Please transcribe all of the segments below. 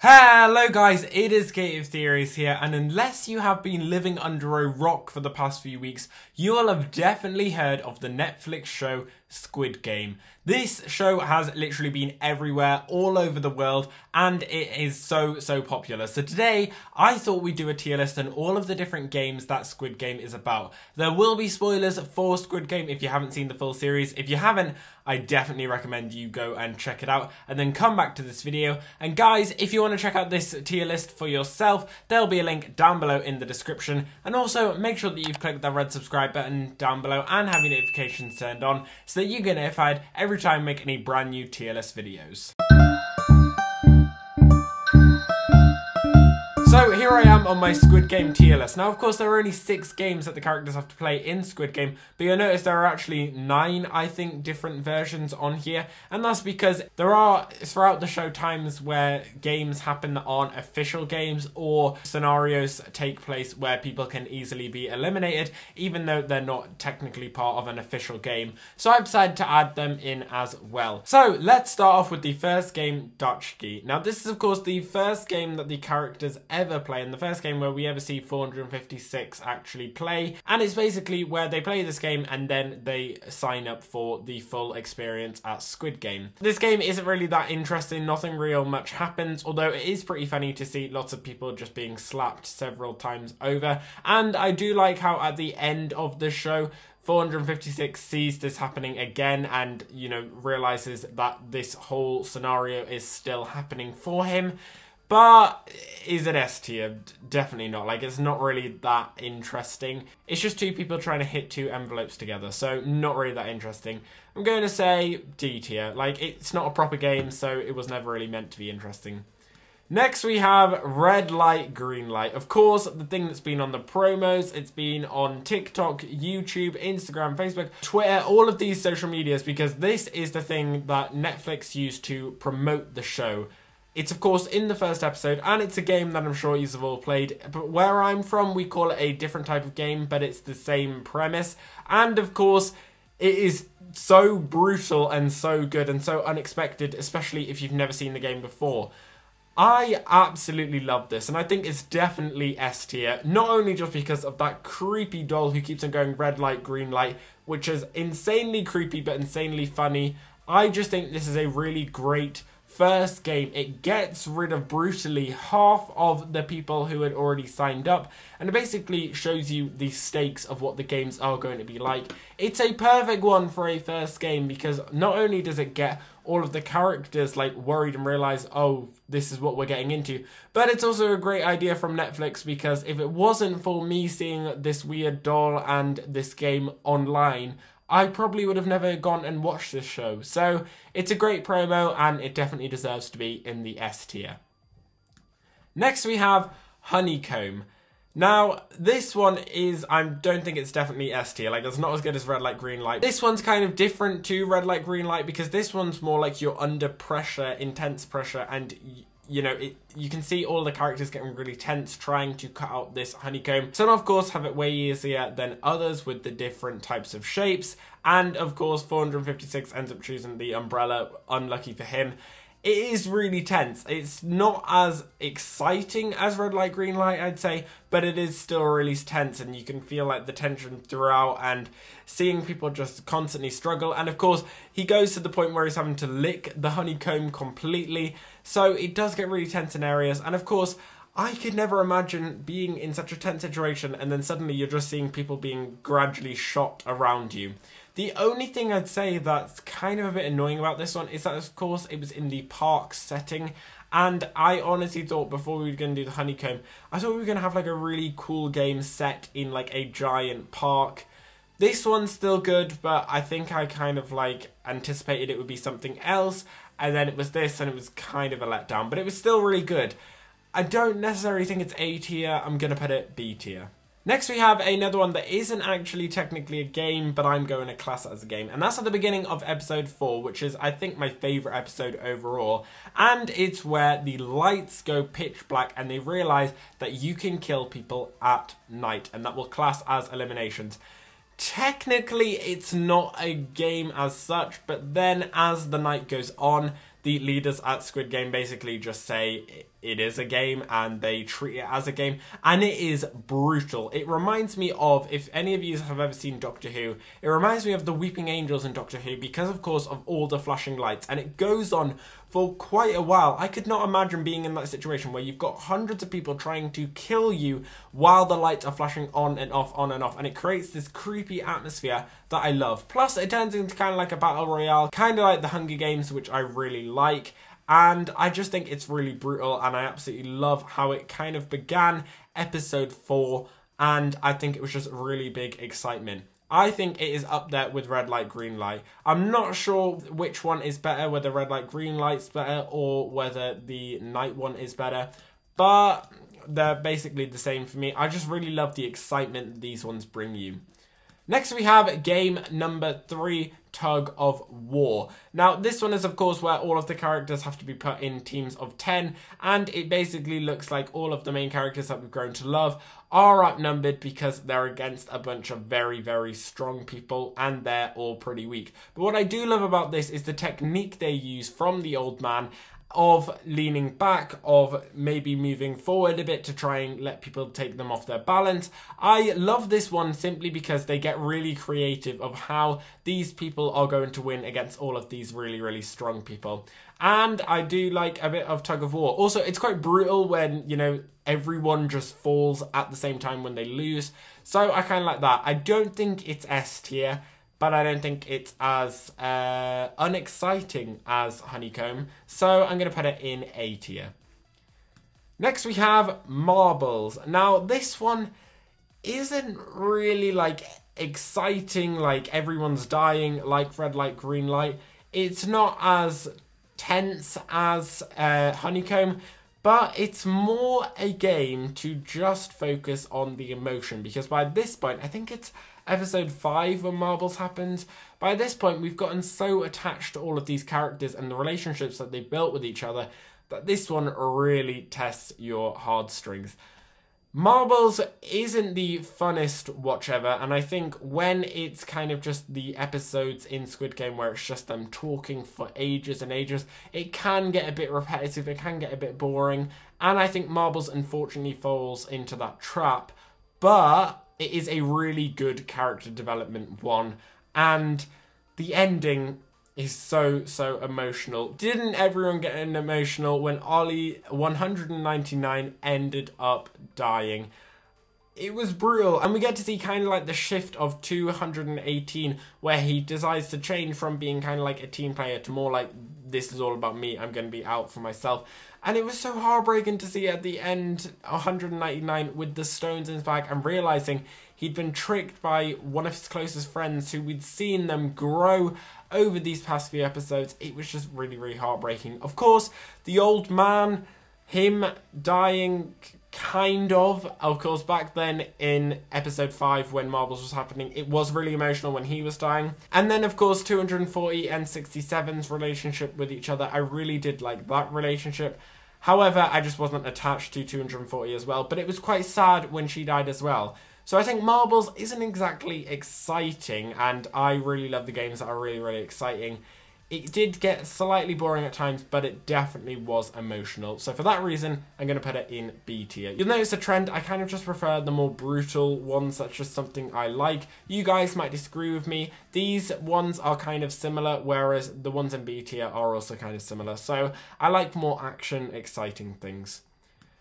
Hello guys, it is Gate of Theories here, and unless you have been living under a rock for the past few weeks, you will have definitely heard of the Netflix show Squid Game. This show has literally been everywhere, all over the world, and it is so, so popular. So today, I thought we'd do a tier list on all of the different games that Squid Game is about. There will be spoilers for Squid Game if you haven't seen the full series. If you haven't, I definitely recommend you go and check it out, and then come back to this video. And guys, if you want to check out this tier list for yourself, there'll be a link down below in the description. And also, make sure that you've clicked that red subscribe button down below and have your notifications turned on so that you get notified every time I make any brand new list videos. So here I am on my Squid Game tier list. Now, of course, there are only six games that the characters have to play in Squid Game, but you'll notice there are actually nine, I think, different versions on here, and that's because there are, throughout the show, times where games happen on official games or scenarios take place where people can easily be eliminated, even though they're not technically part of an official game. So I've decided to add them in as well. So let's start off with the first game, Dutch Dutchki. Now, this is, of course, the first game that the characters ever play, and the first game where we ever see 456 actually play. And it's basically where they play this game and then they sign up for the full experience at Squid Game. This game isn't really that interesting, nothing real much happens, although it is pretty funny to see lots of people just being slapped several times over. And I do like how at the end of the show, 456 sees this happening again and, you know, realizes that this whole scenario is still happening for him. But is it S tier? Definitely not. Like, it's not really that interesting. It's just two people trying to hit two envelopes together, so not really that interesting. I'm going to say D tier. Like, it's not a proper game, so it was never really meant to be interesting. Next, we have Red Light, Green Light. Of course, the thing that's been on the promos, it's been on TikTok, YouTube, Instagram, Facebook, Twitter, all of these social medias, because this is the thing that Netflix used to promote the show. It's of course in the first episode, and it's a game that I'm sure you've all played. But where I'm from, we call it a different type of game, but it's the same premise. And of course, it is so brutal and so good and so unexpected, especially if you've never seen the game before. I absolutely love this, and I think it's definitely S tier. Not only just because of that creepy doll who keeps on going red light, green light, which is insanely creepy but insanely funny. I just think this is a really great first game, it gets rid of brutally half of the people who had already signed up, and it basically shows you the stakes of what the games are going to be like. It's a perfect one for a first game because not only does it get all of the characters like worried and realize, oh, this is what we're getting into. But it's also a great idea from Netflix because if it wasn't for me seeing this weird doll and this game online, I probably would have never gone and watched this show. So it's a great promo and it definitely deserves to be in the S tier. Next we have Honeycomb. Now, this one is, I don't think it's definitely S tier, like it's not as good as Red Light, Green Light. This one's kind of different to Red Light, Green Light because this one's more like you're under pressure, intense pressure, and you know, it, you can see all the characters getting really tense trying to cut out this honeycomb. Some, of course, have it way easier than others with the different types of shapes. And, of course, 456 ends up choosing the umbrella, unlucky for him it is really tense. It's not as exciting as Red Light, Green Light, I'd say, but it is still really tense, and you can feel like the tension throughout and seeing people just constantly struggle. And of course, he goes to the point where he's having to lick the honeycomb completely, so it does get really tense in areas. And of course, I could never imagine being in such a tense situation and then suddenly you're just seeing people being gradually shot around you. The only thing I'd say that's kind of a bit annoying about this one is that, of course, it was in the park setting. And I honestly thought before we were going to do the honeycomb, I thought we were going to have like a really cool game set in like a giant park. This one's still good, but I think I kind of like anticipated it would be something else. And then it was this and it was kind of a letdown, but it was still really good. I don't necessarily think it's A tier, I'm going to put it B tier. Next we have another one that isn't actually technically a game, but I'm going to class it as a game. And that's at the beginning of episode 4, which is, I think, my favourite episode overall. And it's where the lights go pitch black and they realise that you can kill people at night. And that will class as eliminations. Technically, it's not a game as such, but then as the night goes on, the leaders at Squid Game basically just say it is a game and they treat it as a game and it is brutal. It reminds me of, if any of you have ever seen Doctor Who, it reminds me of the Weeping Angels in Doctor Who because of course of all the flashing lights and it goes on for quite a while. I could not imagine being in that situation where you've got hundreds of people trying to kill you while the lights are flashing on and off, on and off and it creates this creepy atmosphere that I love. Plus it turns into kind of like a battle royale, kind of like the Hunger Games which I really like and I just think it's really brutal, and I absolutely love how it kind of began episode four, and I think it was just really big excitement. I think it is up there with red light, green light. I'm not sure which one is better, whether red light, green light's better, or whether the night one is better, but they're basically the same for me. I just really love the excitement these ones bring you. Next we have game number three, Tug of War. Now this one is of course where all of the characters have to be put in teams of 10 and it basically looks like all of the main characters that we've grown to love are outnumbered because they're against a bunch of very very strong people and they're all pretty weak. But what I do love about this is the technique they use from the old man of leaning back, of maybe moving forward a bit to try and let people take them off their balance. I love this one simply because they get really creative of how these people are going to win against all of these really, really strong people. And I do like a bit of tug of war. Also, it's quite brutal when, you know, everyone just falls at the same time when they lose. So I kind of like that. I don't think it's S tier but I don't think it's as uh, unexciting as Honeycomb, so I'm going to put it in A tier. Next we have Marbles. Now this one isn't really like exciting, like everyone's dying, like red light, green light. It's not as tense as uh, Honeycomb, but it's more a game to just focus on the emotion because by this point, I think it's episode 5 when Marbles happens. By this point, we've gotten so attached to all of these characters and the relationships that they built with each other that this one really tests your heartstrings. Marbles isn't the funnest watch ever, and I think when it's kind of just the episodes in Squid Game where it's just them talking for ages and ages, it can get a bit repetitive, it can get a bit boring, and I think Marbles unfortunately falls into that trap. But it is a really good character development one, and the ending is so so emotional. Didn't everyone get an emotional when Ali 199 ended up dying? It was brutal, and we get to see kind of like the shift of 218, where he decides to change from being kind of like a team player to more like this is all about me. I'm going to be out for myself. And it was so heartbreaking to see at the end 199 with the stones in his bag and realizing he'd been tricked by one of his closest friends who we'd seen them grow over these past few episodes. It was just really, really heartbreaking. Of course, the old man, him dying kind of of course back then in episode 5 when marbles was happening it was really emotional when he was dying. And then of course 240 and 67's relationship with each other. I really did like that relationship. However i just wasn't attached to 240 as well but it was quite sad when she died as well. So I think Marbles isn't exactly exciting, and I really love the games that are really, really exciting. It did get slightly boring at times, but it definitely was emotional. So for that reason, I'm going to put it in B tier. You'll notice a trend, I kind of just prefer the more brutal ones. That's just something I like. You guys might disagree with me. These ones are kind of similar, whereas the ones in B tier are also kind of similar. So I like more action, exciting things.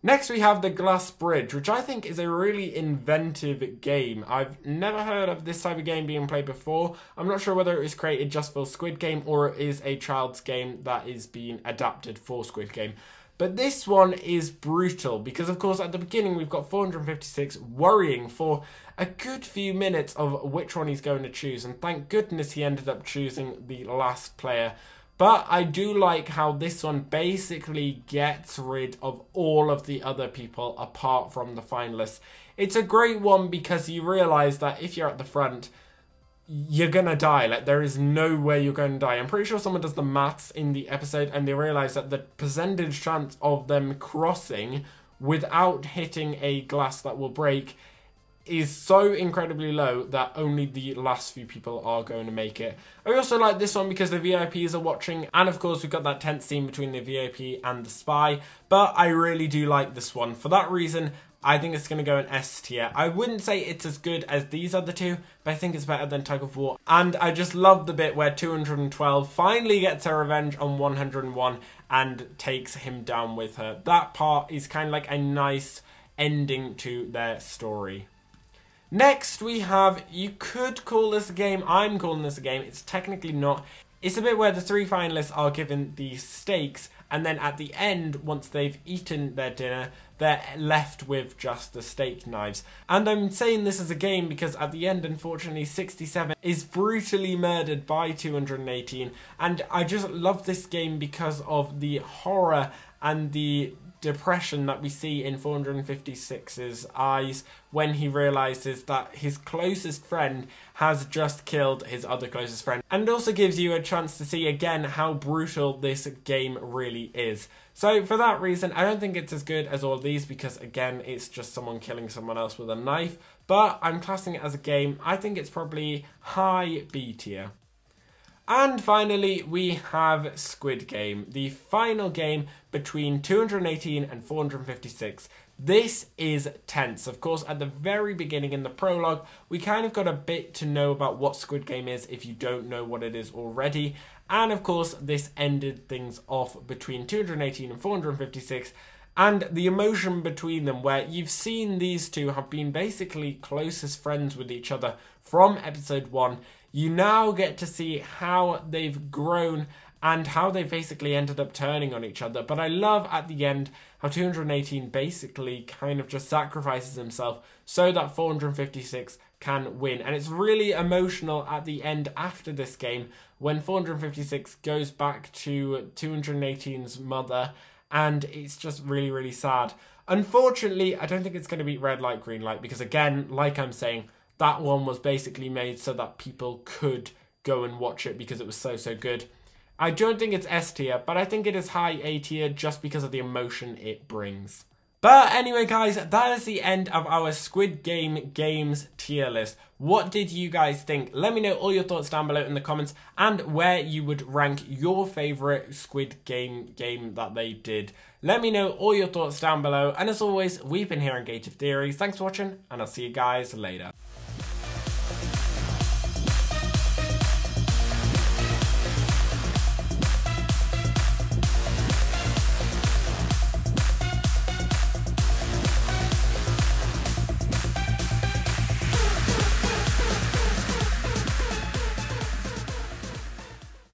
Next we have the Glass Bridge, which I think is a really inventive game. I've never heard of this type of game being played before. I'm not sure whether it was created just for Squid Game or it is a child's game that is being adapted for Squid Game. But this one is brutal because, of course, at the beginning we've got 456 worrying for a good few minutes of which one he's going to choose. And thank goodness he ended up choosing the last player but I do like how this one basically gets rid of all of the other people apart from the finalists. It's a great one because you realise that if you're at the front, you're gonna die. Like there is no way you're to die. I'm pretty sure someone does the maths in the episode and they realise that the percentage chance of them crossing without hitting a glass that will break is so incredibly low that only the last few people are going to make it. I also like this one because the VIPs are watching, and of course we've got that tense scene between the VIP and the spy, but I really do like this one. For that reason, I think it's going to go in S tier. I wouldn't say it's as good as these other two, but I think it's better than Tug of War. And I just love the bit where 212 finally gets her revenge on 101 and takes him down with her. That part is kind of like a nice ending to their story. Next, we have, you could call this a game, I'm calling this a game, it's technically not. It's a bit where the three finalists are given the steaks, and then at the end, once they've eaten their dinner, they're left with just the steak knives. And I'm saying this as a game because at the end, unfortunately, 67 is brutally murdered by 218, and I just love this game because of the horror and the depression that we see in 456's eyes when he realizes that his closest friend has just killed his other closest friend and also gives you a chance to see again how brutal this game really is. So for that reason, I don't think it's as good as all these because again, it's just someone killing someone else with a knife, but I'm classing it as a game. I think it's probably high B tier. And finally, we have Squid Game, the final game between 218 and 456. This is tense. Of course, at the very beginning in the prologue, we kind of got a bit to know about what Squid Game is if you don't know what it is already. And of course, this ended things off between 218 and 456 and the emotion between them where you've seen these two have been basically closest friends with each other from episode 1 you now get to see how they've grown and how they basically ended up turning on each other. But I love at the end how 218 basically kind of just sacrifices himself so that 456 can win. And it's really emotional at the end after this game when 456 goes back to 218's mother and it's just really, really sad. Unfortunately, I don't think it's going to be red light, green light because, again, like I'm saying, that one was basically made so that people could go and watch it because it was so, so good. I don't think it's S tier, but I think it is high A tier just because of the emotion it brings. But anyway, guys, that is the end of our Squid Game games tier list. What did you guys think? Let me know all your thoughts down below in the comments and where you would rank your favorite Squid Game game that they did. Let me know all your thoughts down below. And as always, we've been here on Gate of Theories. Thanks for watching, and I'll see you guys later.